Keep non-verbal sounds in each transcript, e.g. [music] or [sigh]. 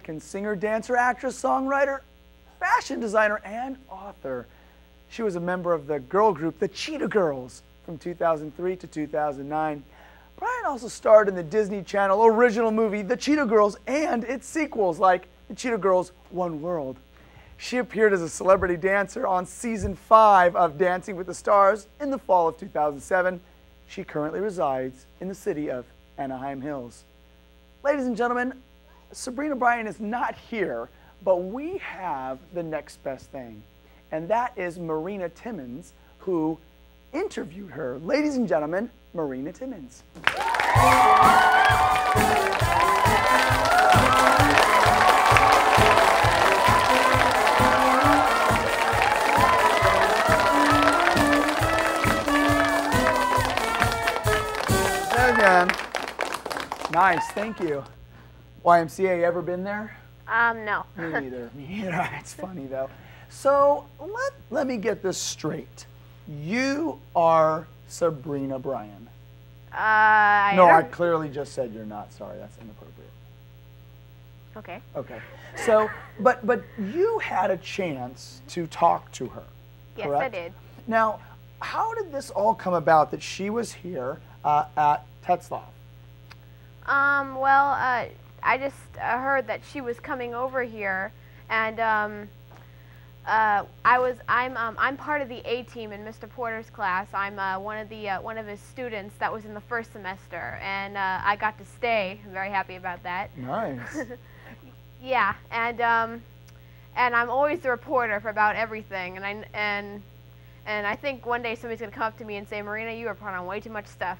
American singer, dancer, actress, songwriter, fashion designer, and author. She was a member of the girl group, the Cheetah Girls, from 2003 to 2009. Bryan also starred in the Disney Channel original movie, The Cheetah Girls, and its sequels like The Cheetah Girls One World. She appeared as a celebrity dancer on season five of Dancing with the Stars in the fall of 2007. She currently resides in the city of Anaheim Hills. Ladies and gentlemen, Sabrina Bryan is not here, but we have the next best thing, and that is Marina Timmons, who interviewed her. Ladies and gentlemen, Marina Timmons. Nice, thank you. YMCA, ever been there? Um, no. [laughs] Me neither. Me neither. [laughs] It's [laughs] funny though. So let, let me get this straight. You are Sabrina Bryan. Uh, I No, I clearly just said you're not. Sorry, that's inappropriate. Okay. Okay. So, but but you had a chance to talk to her. Yes, I did. Now, how did this all come about that she was here uh, at Tetzlaff? Um, well, uh, I just uh, heard that she was coming over here, and um, uh, I was I'm um, I'm part of the A team in Mr. Porter's class. I'm uh, one of the uh, one of his students that was in the first semester, and uh, I got to stay. I'm very happy about that. Nice. [laughs] Yeah, and um, and I'm always the reporter for about everything, and I and and I think one day somebody's gonna come up to me and say, Marina, you report on way too much stuff.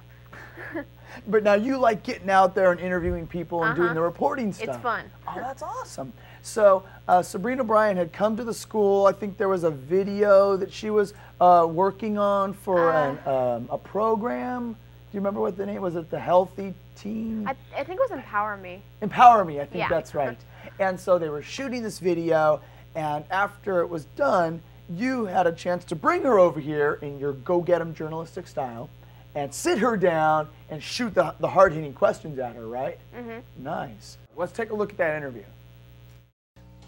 But now you like getting out there and interviewing people and doing Uh-huh. the reporting stuff. It's fun. Oh, that's awesome. So uh, Sabrina Bryan had come to the school. I think there was a video that she was uh, working on for Uh. an, um, a program. Do you remember what the name was? It the Healthy Teen I, I think it was Empower Me. Empower Me. I think Yeah. that's right. And so they were shooting this video, and after it was done, you had a chance to bring her over here in your go get 'em journalistic style, and sit her down and shoot the, the hard hitting questions at her. Right? Mm-hmm. Nice. Let's take a look at that interview.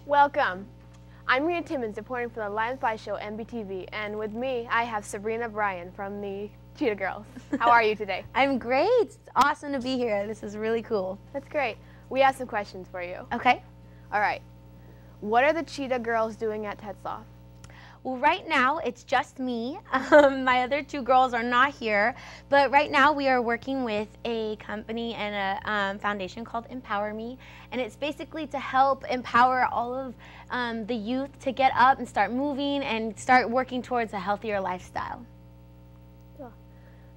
Welcome. I'm Rita Timmons, reporting for the Lions By Show MBTV, and with me I have Sabrina Bryan from the Cheetah Girls. How are you today? [laughs] I'm great. It's awesome to be here. This is really cool. That's great. We have some questions for you. Okay. All right. What are the Cheetah Girls doing at Tetzlaff? Well, right now it's just me. [laughs] Um, my other two girls are not here, but right now we are working with a company and a um, foundation called Empower Me, and it's basically to help empower all of um, the youth to get up and start moving and start working towards a healthier lifestyle.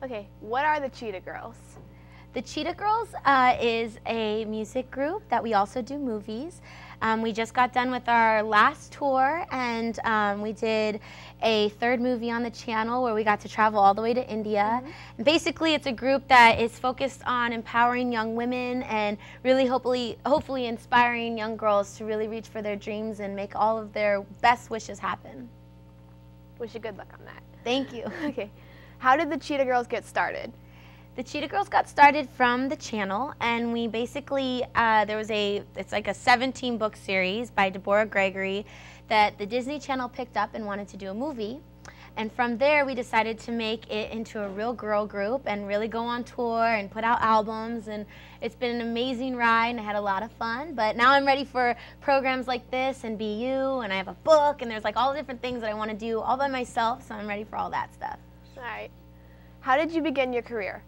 Okay. What are the Cheetah Girls? The Cheetah Girls uh, is a music group that we also do movies. Um, we just got done with our last tour, and um, we did a third movie on the channel where we got to travel all the way to India. And basically, it's a group that is focused on empowering young women and really hopefully, hopefully inspiring young girls to really reach for their dreams and make all of their best wishes happen. Wish you good luck on that. Thank you. [laughs] Okay. How did the Cheetah Girls get started? The Cheetah Girls got started from the channel, and we basically uh, there was a it's like a 17 book series by Deborah Gregory that the Disney Channel picked up and wanted to do a movie. And from there, we decided to make it into a real girl group and really go on tour and put out albums. And it's been an amazing ride, and I had a lot of fun. But now I'm ready for programs like this and BU, and I have a book, and there's like all the different things that I want to do all by myself. So I'm ready for all that stuff. All right. How did you begin your career?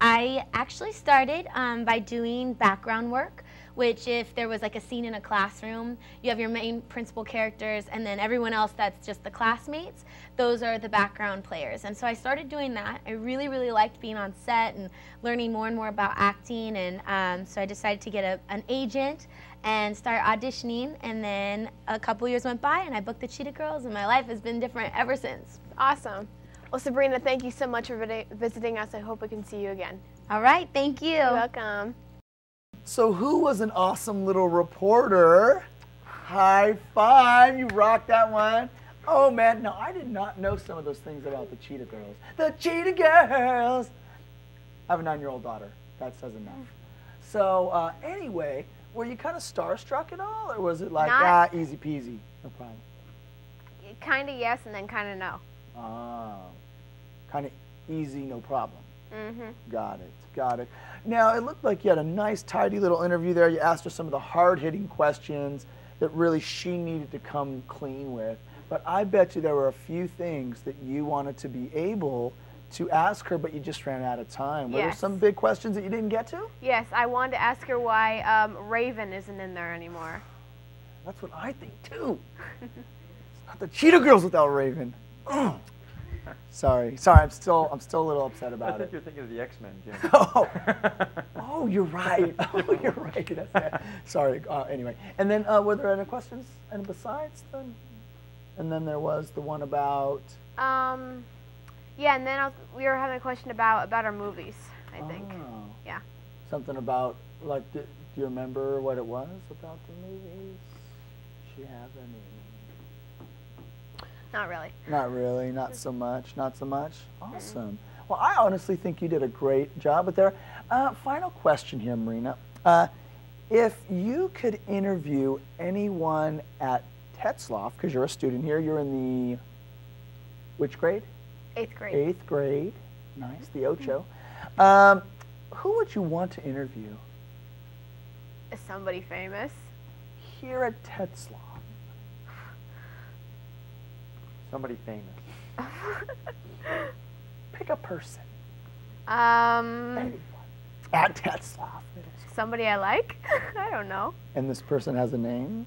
I actually started um, by doing background work, which if there was like a scene in a classroom, you have your main principal characters and then everyone else that's just the classmates. Those are the background players. And so I started doing that. I really, really liked being on set and learning more and more about acting. And um, so I decided to get a, an agent and start auditioning. And then a couple years went by and I booked the Cheetah Girls and my life has been different ever since. Awesome. Well, Sabrina, thank you so much for visi- visiting us. I hope we can see you again. All right, thank you. You're welcome. So who was an awesome little reporter? High five! You rocked that one. Oh man, no, I did not know some of those things about the Cheetah Girls. The Cheetah Girls. I have a nine-year-old daughter. That says enough. So uh, anyway, were you kind of starstruck at all, or was it like Not- ah easy peasy, no problem? Kind of yes, and then kind of no. Ah, kind of easy, no problem. Mhm. Got it. Got it. Now, it looked like you had a nice, tidy little interview there. You asked her some of the hard hitting questions that really she needed to come clean with. But I bet you there were a few things that you wanted to be able to ask her, but you just ran out of time. Were there some big questions that you didn't get to? Yes, I wanted to ask her why um, Raven isn't in there anymore. That's what I think too. [laughs] it's not the Cheetah Girls without Raven. Ugh. [clears throat] sorry, sorry. I'm still, I'm still a little upset I about think it. you're thinking of the X-Men, Jim. [laughs] Oh, [laughs] oh, you're right. [laughs] Oh, you're right. That's it. Sorry. Uh, anyway, and then uh, were there any questions? And besides then, and then there was the one about. Um, yeah, and then I was, we were having a question about about our movies. I think. Oh, Yeah. something about like. Do, do you remember what it was about the movies? She have any? Not really. Not really. Not so much. Not so much. Awesome. Well, I honestly think you did a great job with there. Uh, final question here, Marina. Uh, if you could interview anyone at Tetzlaff, because you're a student here, you're in the which grade? Eighth grade. Eighth grade. Nice, the Ocho. Um, who would you want to interview Is somebody famous? here at Tetzlaff? Somebody famous. [laughs] Pick a person. Um, Anyone. At Tetzlaff. Middle School. somebody I like? [laughs] I don't know. And this person has a name?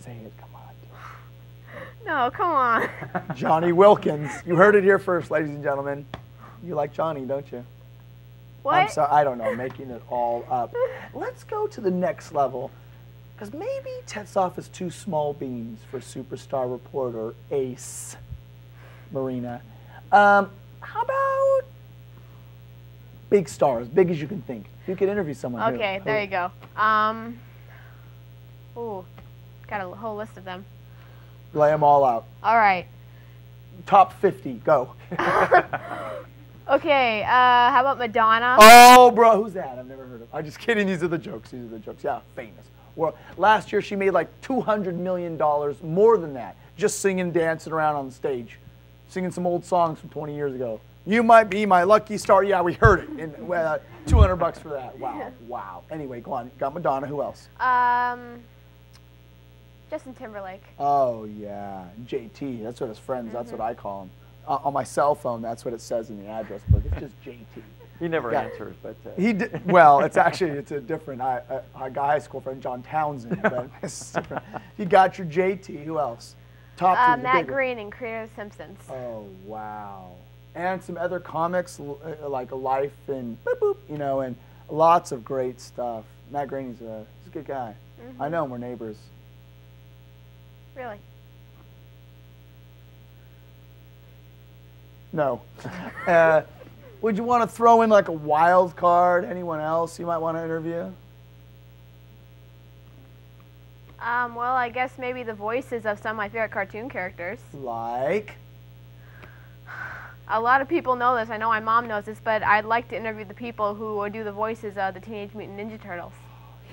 Say it, come on. do. No, come on. [laughs] Johnny Wilkins. You heard it here first, ladies and gentlemen. You like Johnny, don't you? what? I'm sorry, I don't know, making it all up. Let's go to the next level. Because maybe Tetzlaff is too small beans for superstar reporter Ace Marina. Um, how about big stars, big as you can think? You could interview someone. Okay, who- there you go. Um, ooh, got a whole list of them. Lay them all out. All right. Top 50, go. [laughs] [laughs] Okay, uh, how about Madonna? Oh, bro, who's that? I've never heard of. I'm just kidding. These are the jokes. These are the jokes. Yeah, famous. Well, last year she made like 200 million dollars more than that, just singing, dancing around on the stage, singing some old songs from 20 years ago. You might be my lucky star. Yeah, we heard it. And uh, 200 bucks for that. Wow, [laughs] wow. Anyway, go on. Got Madonna. Who else? Um, Justin Timberlake. Oh yeah, JT. That's what his friends. That's what I call him. Uh, on my cell phone, that's what it says in the address book. It's just JT. He never Yeah. answers, but uh, He did [laughs] well. It's actually it's a different. I, I, I got high school friend John Townsend, but [laughs] it's different. You got your JT. Who else? Top Uh, two. Matt big. Green and Creator of Simpsons. Oh wow! And some other comics uh, like Life and boop boop, you know, and lots of great stuff. Matt Groening's a he's a good guy. I know him. We're neighbors. Really? No. [laughs] uh, would you want to throw in like a wild card? Anyone else you might want to interview? Um, well, I guess maybe the voices of some of my favorite cartoon characters. Like. A lot of people know this. I know my mom knows this, but I'd like to interview the people who do the voices of the Teenage Mutant Ninja Turtles.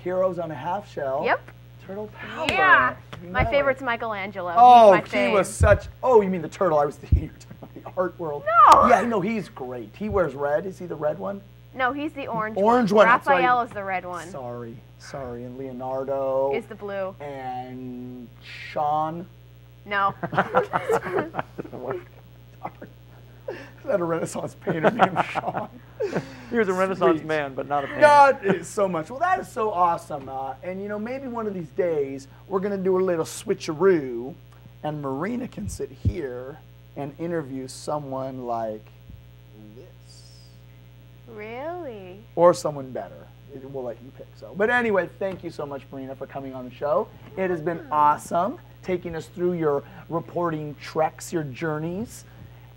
Heroes on a half shell. Yep. Turtle Power. Yeah. My favorite's Michelangelo. Oh, he was such. Oh, you mean the turtle? I was [laughs] thinking you were talking about the art world. No. Yeah, no, he's great. He wears red. Is he the red one? No, he's the orange, Orange one. one, that's right. Raphael is the red one. Sorry, sorry. And Leonardo. Is the blue. and Sean. No. [laughs] [laughs] Is that a Renaissance painter named Sean? he was a Renaissance Sweet. man, but not a painter. God is so much. Well, that is so awesome. Uh, and you know, maybe one of these days we're gonna do a little switcheroo, and Marina can sit here and interview someone like this, really? or someone better. It- We'll let you pick. So, but anyway, thank you so much, Marina, for coming on the show. It has been awesome taking us through your reporting treks, your journeys.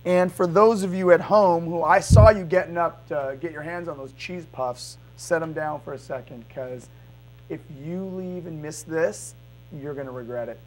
And for those of you at home who I saw you getting up to get your hands on those cheese puffs, set them down for a second because if you leave and miss this, you're going to regret it.